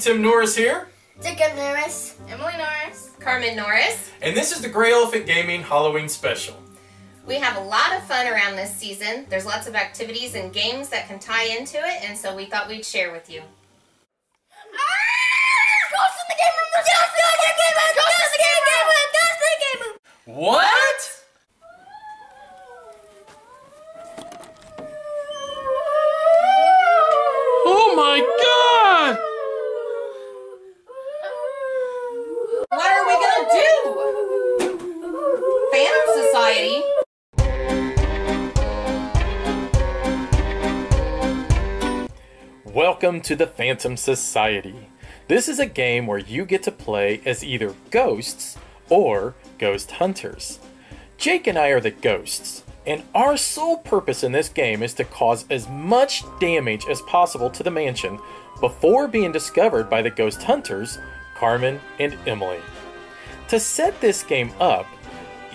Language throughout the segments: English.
Tim Norris here. Jacob Norris. Emily Norris. Carmen Norris. And this is the Grey Elephant Gaming Halloween Special. We have a lot of fun around this season. There's lots of activities and games that can tie into it, and so we thought we'd share with you. Ghost Welcome to the Phantom Society. This is a game where you get to play as either ghosts or ghost hunters. Jake and I are the ghosts, and our sole purpose in this game is to cause as much damage as possible to the mansion before being discovered by the ghost hunters, Carmen and Emily. To set this game up,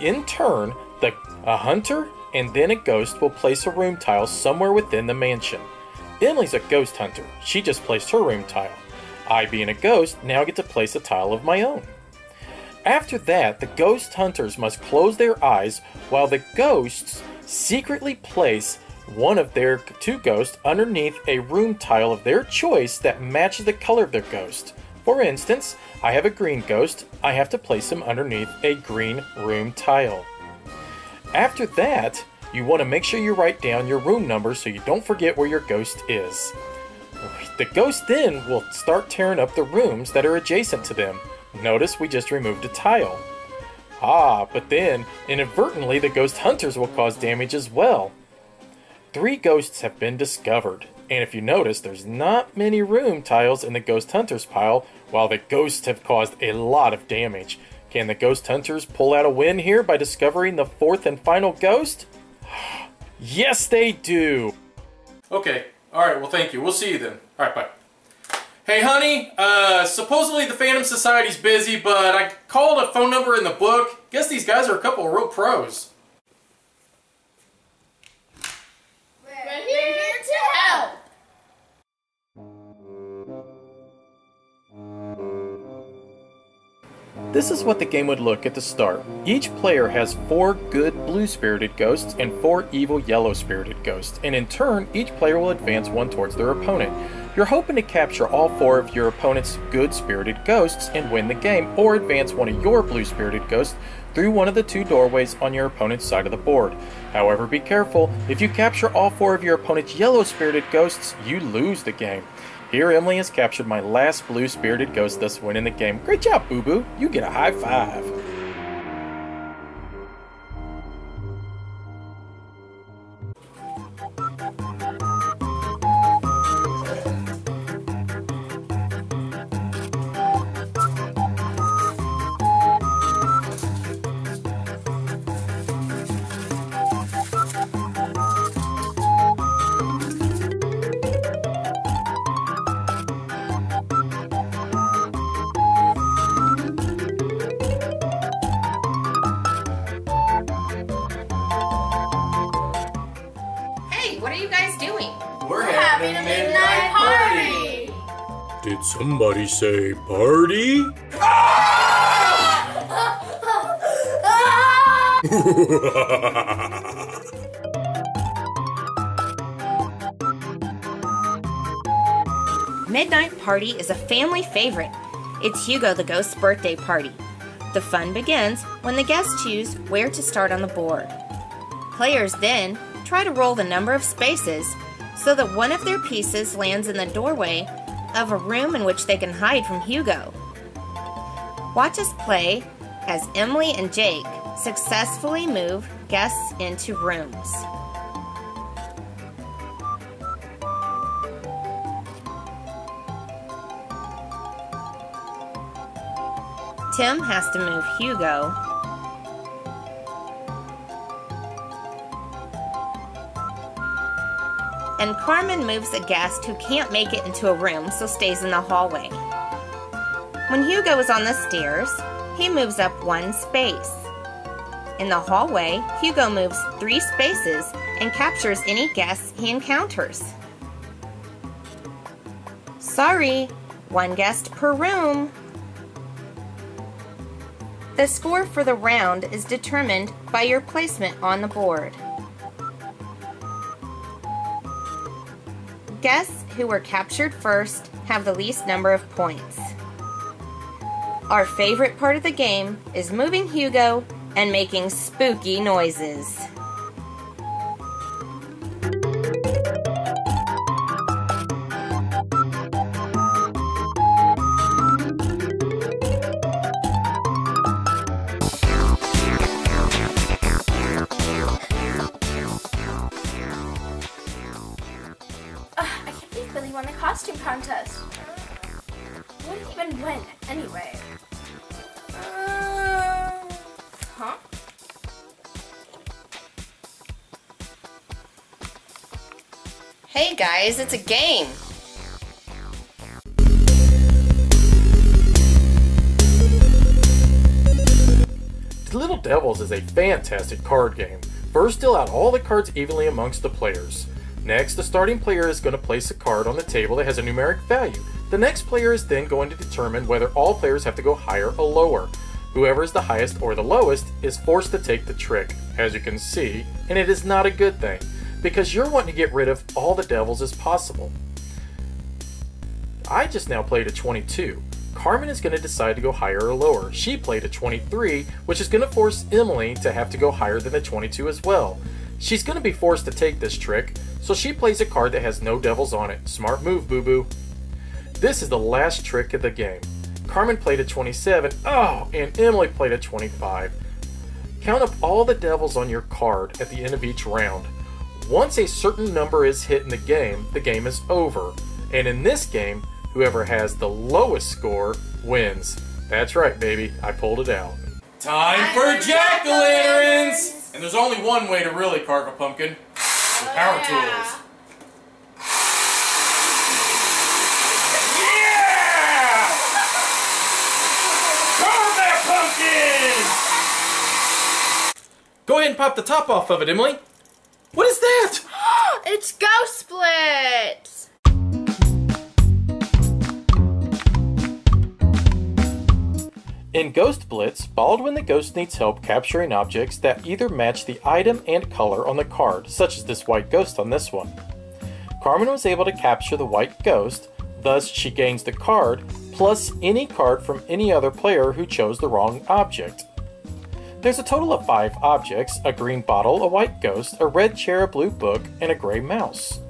in turn, the a hunter and then a ghost will place a room tile somewhere within the mansion. Emily's a ghost hunter. She just placed her room tile. I, being a ghost, now get to place a tile of my own. After that, the ghost hunters must close their eyes while the ghosts secretly place one of their two ghosts underneath a room tile of their choice that matches the color of their ghost. For instance, I have a green ghost, I have to place him underneath a green room tile. After that, you want to make sure you write down your room number so you don't forget where your ghost is. The ghost then will start tearing up the rooms that are adjacent to them. Notice we just removed a tile. Ah, but then inadvertently the ghost hunters will cause damage as well. Three ghosts have been discovered, and if you notice, there's not many room tiles in the ghost hunters pile, while the ghosts have caused a lot of damage. Can the ghost hunters pull out a win here by discovering the fourth and final ghost? Yes, they do. Okay, alright, well, thank you. We'll see you then. Alright, bye. Hey, honey, uh, supposedly the Phantom Society's busy, but I called a phone number in the book. Guess these guys are a couple of real pros. We're here to help. This is what the game would look at the start. Each player has four good blue spirited ghosts and four evil yellow spirited ghosts, and in turn, each player will advance one towards their opponent. You're hoping to capture all four of your opponent's good spirited ghosts and win the game, or advance one of your blue spirited ghosts through one of the two doorways on your opponent's side of the board. However, be careful, if you capture all four of your opponent's yellow spirited ghosts, you lose the game. Here, Emily has captured my last blue spirited ghost, thus winning the game. Great job, Boo Boo! You get a high five. Somebody say party? Midnight Party is a family favorite. It's Hugo the Ghost's birthday party. The fun begins when the guests choose where to start on the board. Players then try to roll the number of spaces so that one of their pieces lands in the doorway of a room in which they can hide from Hugo. Watch us play as Emily and Jake successfully move guests into rooms. Tim has to move Hugo. And Carmen moves a guest who can't make it into a room, so stays in the hallway. When Hugo is on the stairs, he moves up one space. In the hallway, Hugo moves three spaces and captures any guests he encounters. Sorry, one guest per room. The score for the round is determined by your placement on the board. Guests who were captured first have the least number of points. Our favorite part of the game is moving Hugo and making spooky noises. Billy won the costume contest. What did he even win, anyway? Uh, huh? Hey guys, it's a game. Little Devils is a fantastic card game. First, deal out all the cards evenly amongst the players. Next, the starting player is going to place a card on the table that has a numeric value. The next player is then going to determine whether all players have to go higher or lower. Whoever is the highest or the lowest is forced to take the trick, as you can see, and it is not a good thing, because you're wanting to get rid of all the devils as possible. I just now played a 22. Carmen is going to decide to go higher or lower. She played a 23, which is going to force Emily to have to go higher than the 22 as well. She's going to be forced to take this trick, so she plays a card that has no devils on it. Smart move, boo boo. This is the last trick of the game. Carmen played a 27, oh, and Emily played a 25. Count up all the devils on your card at the end of each round. Once a certain number is hit in the game, the game is over. And in this game, whoever has the lowest score wins. That's right, baby. I pulled it out. Time for jack o' lanterns! And there's only one way to really carve a pumpkin with power oh, tools. Yeah! Carve that pumpkin! Go ahead and pop the top off of it, Emily. What is that? it's Ghost Blitz! In Ghost Blitz, Baldwin the Ghost needs help capturing objects that either match the item and color on the card, such as this white ghost on this one. Carmen was able to capture the white ghost, thus, she gains the card plus any card from any other player who chose the wrong object. There's a total of five objects a green bottle, a white ghost, a red chair, a blue book, and a gray mouse.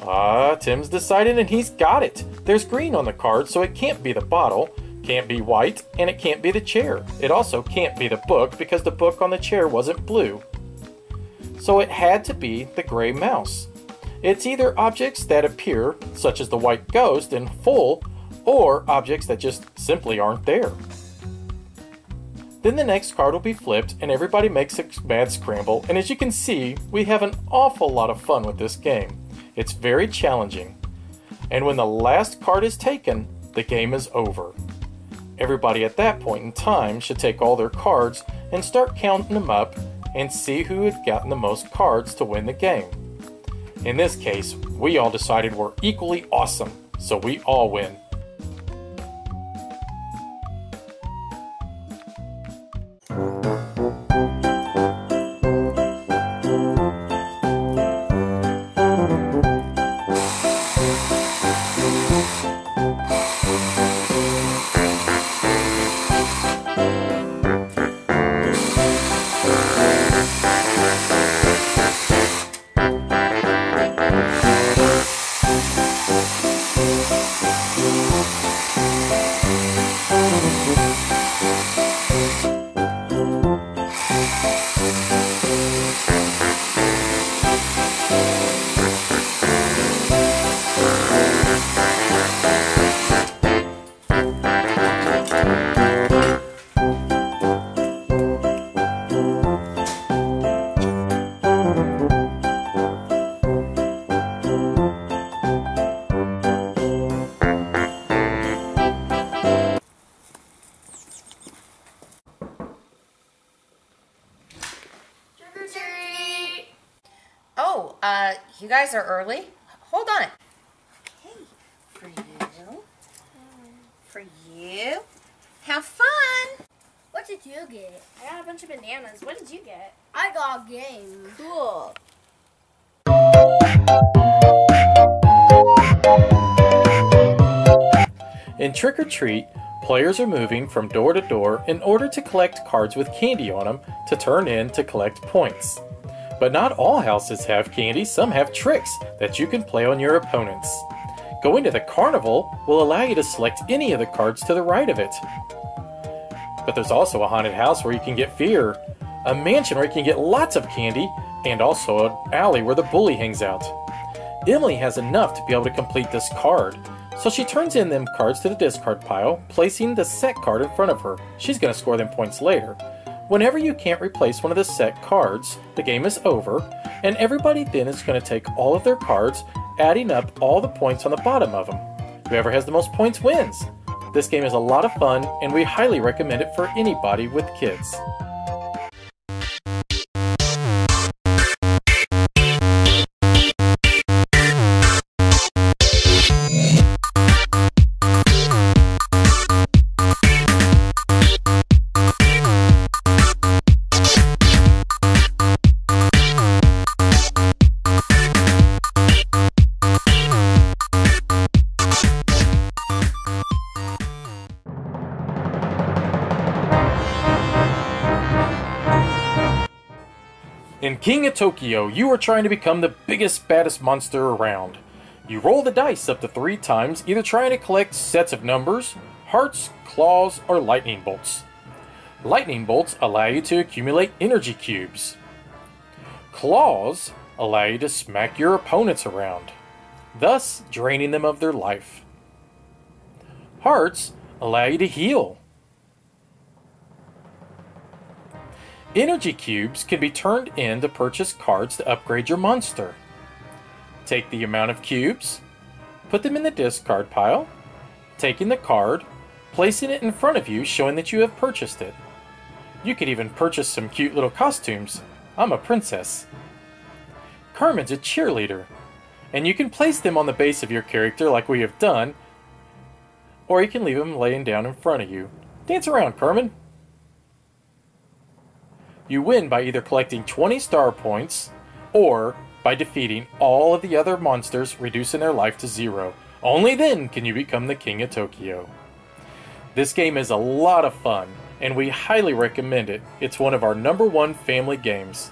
Ah, Tim's decided and he's got it. There's green on the card, so it can't be the bottle, can't be white, and it can't be the chair. It also can't be the book because the book on the chair wasn't blue. So it had to be the gray mouse. It's either objects that appear, such as the white ghost, in full, or objects that just simply aren't there. Then the next card will be flipped and everybody makes a mad scramble, and as you can see, we have an awful lot of fun with this game. It's very challenging. And when the last card is taken, the game is over. Everybody at that point in time should take all their cards and start counting them up and see who had gotten the most cards to win the game. In this case, we all decided we're equally awesome, so we all win. You guys are early? Hold on. Hey, for you. For you. Have fun! What did you get? I got a bunch of bananas. What did you get? I got a game. Cool. In Trick or Treat, players are moving from door to door in order to collect cards with candy on them to turn in to collect points. But not all houses have candy, some have tricks that you can play on your opponents. Going to the carnival will allow you to select any of the cards to the right of it. But there's also a haunted house where you can get fear, a mansion where you can get lots of candy, and also an alley where the bully hangs out. Emily has enough to be able to complete this card, so she turns in them cards to the discard pile, placing the set card in front of her. She's going to score them points later. Whenever you can't replace one of the set cards, the game is over, and everybody then is going to take all of their cards, adding up all the points on the bottom of them. Whoever has the most points wins. This game is a lot of fun, and we highly recommend it for anybody with kids. In King of Tokyo, you are trying to become the biggest, baddest monster around. You roll the dice up to three times, either trying to collect sets of numbers, hearts, claws, or lightning bolts. Lightning bolts allow you to accumulate energy cubes. Claws allow you to smack your opponents around, thus draining them of their life. Hearts allow you to heal. Energy cubes can be turned in to purchase cards to upgrade your monster. Take the amount of cubes, put them in the discard pile, taking the card, placing it in front of you showing that you have purchased it. You could even purchase some cute little costumes. I'm a princess. Carmen's a cheerleader, and you can place them on the base of your character like we have done, or you can leave them laying down in front of you. Dance around, Carmen. You win by either collecting 20 star points or by defeating all of the other monsters, reducing their life to zero. Only then can you become the King of Tokyo. This game is a lot of fun, and we highly recommend it. It's one of our number one family games.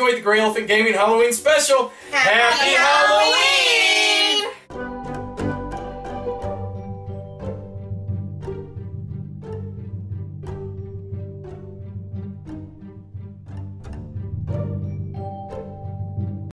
enjoyed the Grey Elephant Gaming Halloween special. Happy, Happy Halloween! Halloween!